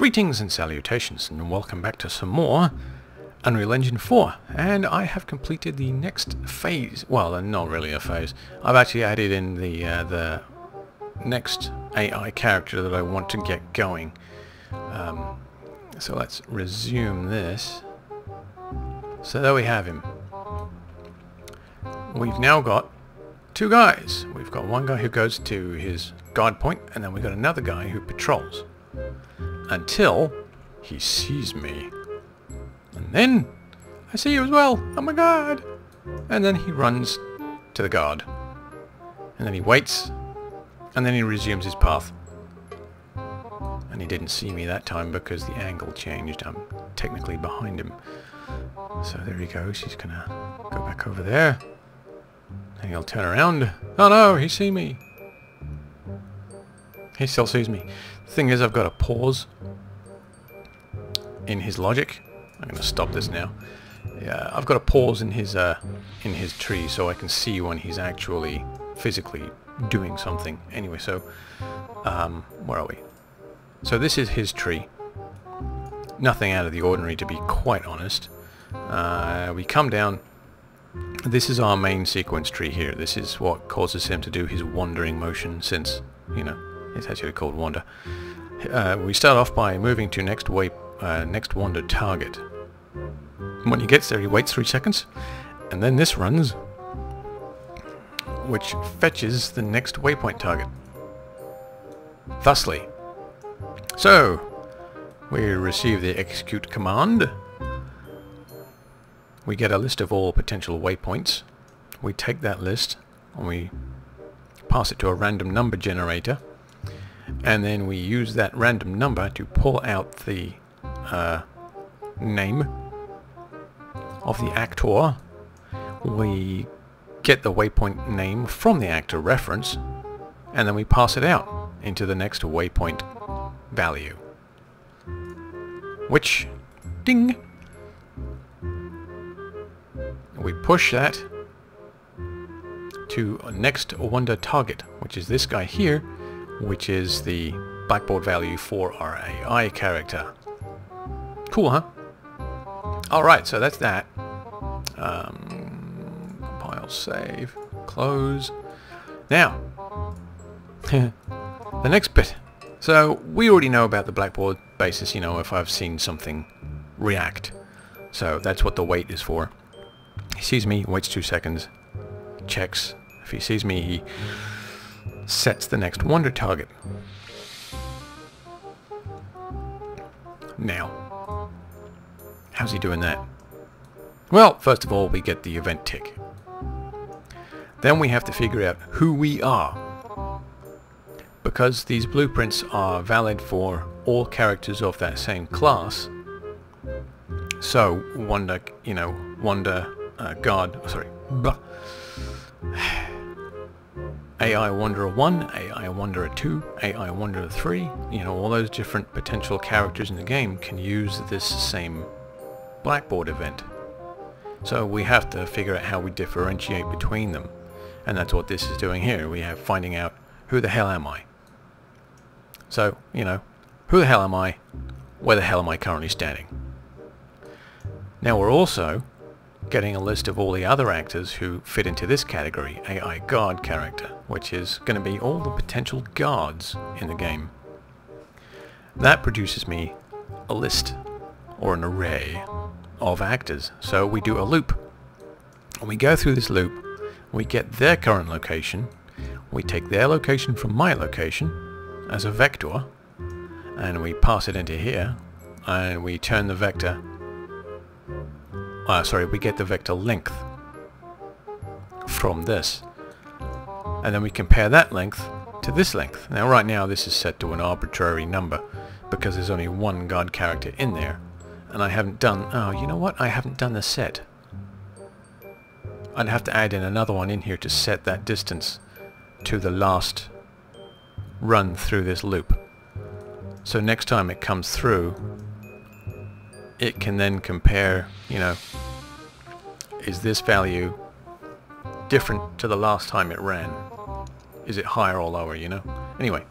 Greetings and salutations and welcome back to some more Unreal Engine 4 and I have completed the next phase, well uh, not really a phase, I've actually added in the uh, the next AI character that I want to get going. Um, so let's resume this. So there we have him. We've now got two guys. We've got one guy who goes to his guard point and then we've got another guy who patrols until he sees me. And then I see you as well. Oh my god. And then he runs to the guard. And then he waits. And then he resumes his path. And he didn't see me that time because the angle changed. I'm technically behind him. So there he goes. He's gonna go back over there. And he'll turn around. Oh no, he see me. He still sees me. Thing is, I've got a pause in his logic. I'm going to stop this now. Yeah, I've got a pause in his uh, in his tree so I can see when he's actually physically doing something. Anyway, so um, where are we? So this is his tree. Nothing out of the ordinary, to be quite honest. Uh, we come down. This is our main sequence tree here. This is what causes him to do his wandering motion since, you know, it's actually called wander. Uh, we start off by moving to next way, uh, next wander target. When he gets there, he waits three seconds, and then this runs, which fetches the next waypoint target. Thusly. So, we receive the execute command. We get a list of all potential waypoints. We take that list and we pass it to a random number generator and then we use that random number to pull out the uh, name of the actor. We get the waypoint name from the actor reference and then we pass it out into the next waypoint value. Which, ding, we push that to next wander target, which is this guy here, which is the blackboard value for our AI character. Cool, huh? Alright, so that's that. Um, compile, save, close. Now, the next bit. So, we already know about the blackboard basis, you know, if I've seen something react. So, that's what the wait is for. He sees me, waits two seconds, checks. If he sees me, he sets the next wander target. Now, how's he doing that? Well, first of all, we get the event tick. Then we have to figure out who we are. Because these blueprints are valid for all characters of that same class, so Wonder, you know, Wonder uh, God, oh, sorry, blah. AI Wanderer 1, AI Wanderer 2, AI Wanderer 3, you know, all those different potential characters in the game can use this same Blackboard event. So we have to figure out how we differentiate between them. And that's what this is doing here. We have finding out who the hell am I. So, you know, who the hell am I? Where the hell am I currently standing? Now we're also getting a list of all the other actors who fit into this category, AI Guard character, which is going to be all the potential guards in the game. That produces me a list, or an array, of actors. So we do a loop. And we go through this loop, we get their current location, we take their location from my location as a vector, and we pass it into here, and we turn the vector uh, sorry, we get the vector length from this. And then we compare that length to this length. Now right now this is set to an arbitrary number because there's only one guard character in there. And I haven't done, oh you know what, I haven't done the set. I'd have to add in another one in here to set that distance to the last run through this loop. So next time it comes through, it can then compare, you know, is this value different to the last time it ran? Is it higher or lower, you know? Anyway.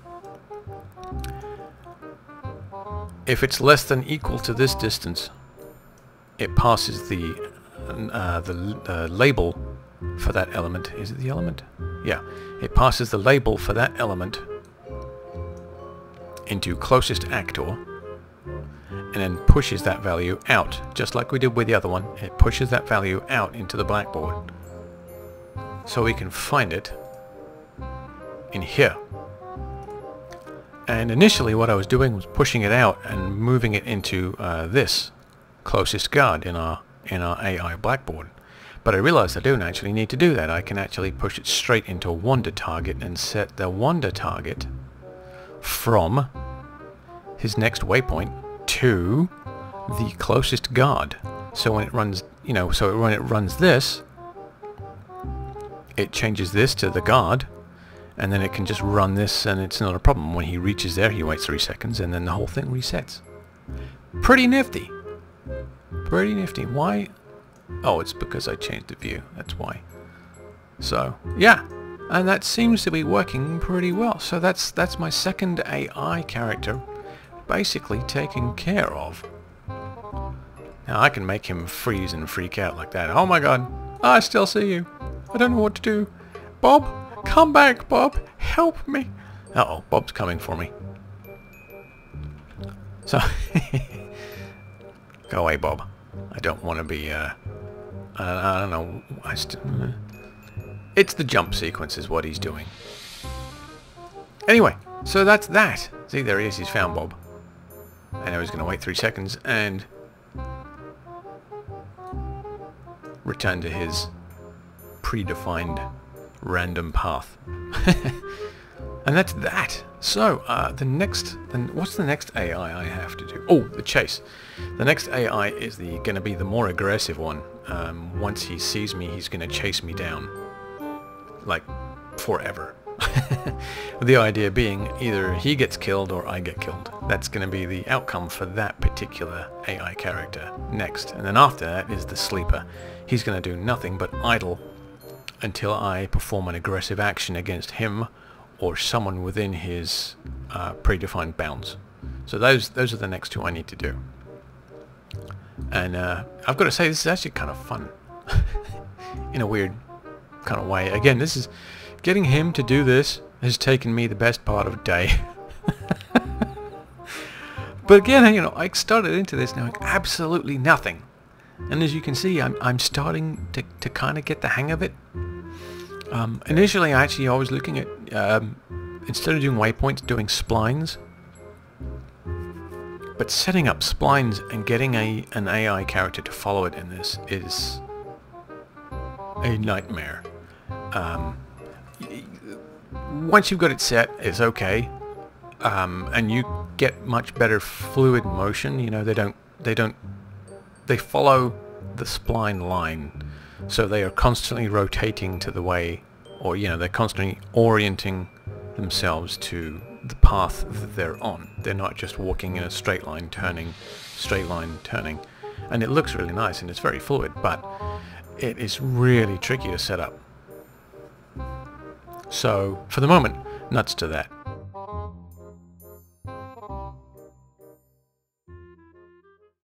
if it's less than equal to this distance, it passes the uh, the uh, label for that element. Is it the element? Yeah. It passes the label for that element into closest actor and then pushes that value out, just like we did with the other one. It pushes that value out into the blackboard so we can find it in here. And initially what I was doing was pushing it out and moving it into uh, this closest guard in our in our AI blackboard. But I realized I don't actually need to do that. I can actually push it straight into a wander target and set the wander target from his next waypoint to the closest guard. So when it runs, you know, so when it runs this, it changes this to the guard, and then it can just run this and it's not a problem. When he reaches there, he waits three seconds, and then the whole thing resets. Pretty nifty. Pretty nifty. Why? Oh, it's because I changed the view. That's why. So, yeah. And that seems to be working pretty well. So that's that's my second AI character basically taken care of. Now I can make him freeze and freak out like that. Oh my god, I still see you. I don't know what to do. Bob, come back, Bob. Help me. Uh-oh, Bob's coming for me. So, go away, Bob. I don't want to be, uh, I, I don't know. I uh, it's the jump sequence is what he's doing. Anyway, so that's that. See, there he is. He's found Bob. I know he's going to wait three seconds and return to his predefined random path. and that's that. So, uh, the next, then what's the next AI I have to do? Oh, the chase. The next AI is the going to be the more aggressive one. Um, once he sees me, he's going to chase me down. Like, forever. the idea being either he gets killed or I get killed. That's going to be the outcome for that particular AI character next. And then after that is the sleeper. He's going to do nothing but idle until I perform an aggressive action against him or someone within his uh, predefined bounds. So those those are the next two I need to do. And uh, I've got to say this is actually kind of fun in a weird kind of way. Again, this is getting him to do this has taken me the best part of a day. but again, you know, I started into this knowing absolutely nothing. And as you can see, I'm, I'm starting to, to kind of get the hang of it. Um, initially, actually, I was looking at, um, instead of doing waypoints, doing splines. But setting up splines and getting a an AI character to follow it in this is a nightmare. Um, once you've got it set, it's okay, um, and you get much better fluid motion. You know, they don't they don't they follow the spline line so they are constantly rotating to the way, or you know, they're constantly orienting themselves to the path that they're on. They're not just walking in a straight line, turning, straight line, turning. And it looks really nice and it's very fluid, but it is really tricky to set up. So, for the moment, nuts to that.